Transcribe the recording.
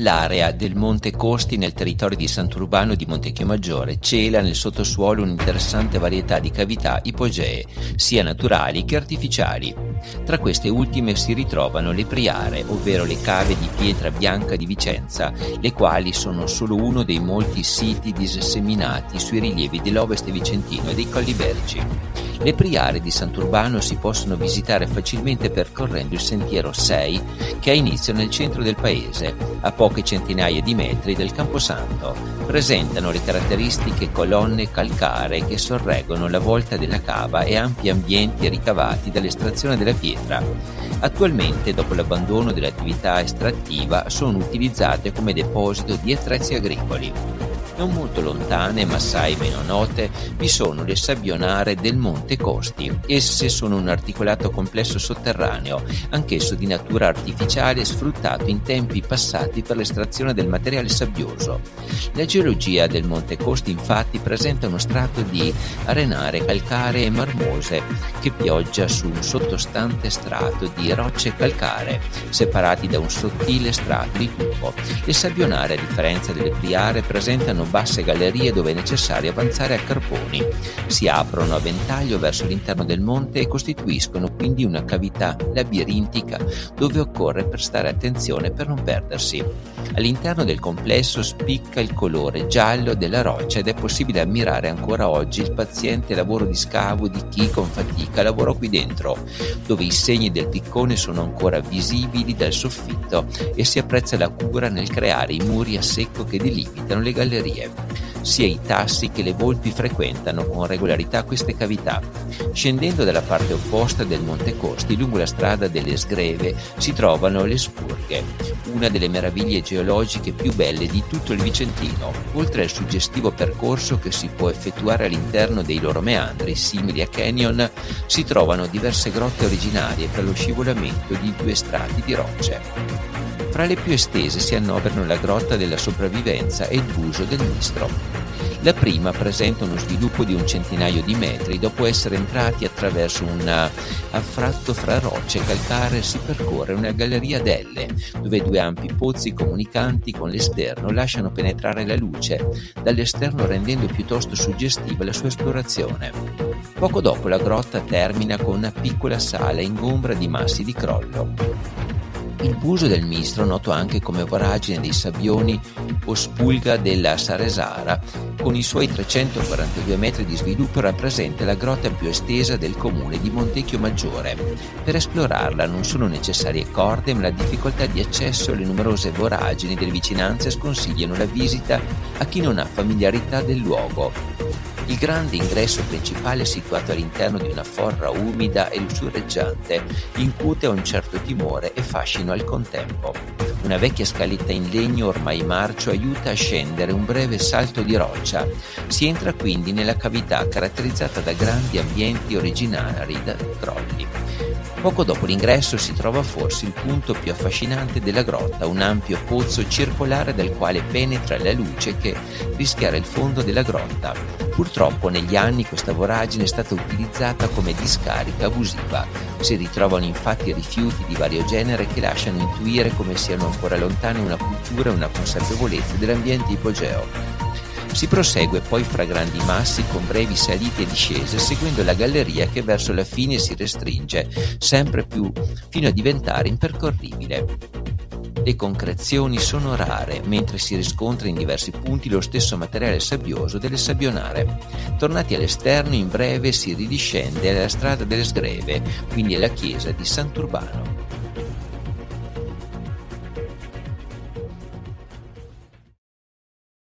L'area del Monte Costi nel territorio di Sant'Urbano di Montecchio Maggiore cela nel sottosuolo un'interessante varietà di cavità ipogee, sia naturali che artificiali. Tra queste ultime si ritrovano le Priare, ovvero le cave di pietra bianca di Vicenza, le quali sono solo uno dei molti siti disseminati sui rilievi dell'Ovest vicentino e dei Colli Berici. Le priare di Sant'Urbano si possono visitare facilmente percorrendo il sentiero 6 che ha inizio nel centro del paese, a poche centinaia di metri del Camposanto. Presentano le caratteristiche colonne calcaree che sorreggono la volta della cava e ampi ambienti ricavati dall'estrazione della pietra. Attualmente, dopo l'abbandono dell'attività estrattiva, sono utilizzate come deposito di attrezzi agricoli. Non molto lontane, ma assai meno note, vi sono le sabbionare del Monte Costi. Esse sono un articolato complesso sotterraneo, anch'esso di natura artificiale sfruttato in tempi passati per l'estrazione del materiale sabbioso. La geologia del Monte Costi infatti presenta uno strato di arenare calcaree e marmose che pioggia su un sottostante strato di rocce calcaree, separati da un sottile strato di tubo. Le sabbionare, a differenza delle priare, presentano basse gallerie dove è necessario avanzare a carponi. Si aprono a ventaglio verso l'interno del monte e costituiscono quindi una cavità labirintica dove occorre prestare attenzione per non perdersi. All'interno del complesso spicca il colore giallo della roccia ed è possibile ammirare ancora oggi il paziente lavoro di scavo di chi con fatica lavorò qui dentro, dove i segni del piccone sono ancora visibili dal soffitto e si apprezza la cura nel creare i muri a secco che delimitano le gallerie you. Sia i tassi che le volpi frequentano con regolarità queste cavità. Scendendo dalla parte opposta del Monte Costi, lungo la strada delle Sgreve, si trovano le Spurghe, una delle meraviglie geologiche più belle di tutto il Vicentino. Oltre al suggestivo percorso che si può effettuare all'interno dei loro meandri, simili a canyon, si trovano diverse grotte originarie per lo scivolamento di due strati di rocce. Fra le più estese si annoverano la Grotta della Sopravvivenza e il Buso del Mistro. La prima presenta uno sviluppo di un centinaio di metri, dopo essere entrati attraverso un affratto fra rocce calcaree si percorre una galleria d'elle, dove due ampi pozzi comunicanti con l'esterno lasciano penetrare la luce, dall'esterno rendendo piuttosto suggestiva la sua esplorazione. Poco dopo la grotta termina con una piccola sala ingombra di massi di crollo. Il buso del Mistro, noto anche come voragine dei Sabbioni o spulga della Saresara, con i suoi 342 metri di sviluppo rappresenta la grotta più estesa del comune di Montecchio Maggiore. Per esplorarla non sono necessarie corde, ma la difficoltà di accesso alle numerose voragini delle vicinanze sconsigliano la visita a chi non ha familiarità del luogo. Il grande ingresso principale è situato all'interno di una forra umida e lussureggiante, incute un certo timore e fascino al contempo. Una vecchia scaletta in legno ormai marcio aiuta a scendere un breve salto di roccia. Si entra quindi nella cavità caratterizzata da grandi ambienti originari da crolli. Poco dopo l'ingresso si trova forse il punto più affascinante della grotta, un ampio pozzo circolare dal quale penetra la luce che rischiara il fondo della grotta. Purtroppo negli anni questa voragine è stata utilizzata come discarica abusiva. Si ritrovano infatti rifiuti di vario genere che lasciano intuire come siano ancora lontane una cultura e una consapevolezza dell'ambiente ipogeo. Si prosegue poi fra grandi massi con brevi salite e discese, seguendo la galleria che verso la fine si restringe sempre più fino a diventare impercorribile. Le concrezioni sono rare, mentre si riscontra in diversi punti lo stesso materiale sabbioso delle sabbionare. Tornati all'esterno, in breve si ridiscende alla strada delle Sgreve, quindi alla chiesa di Sant'Urbano.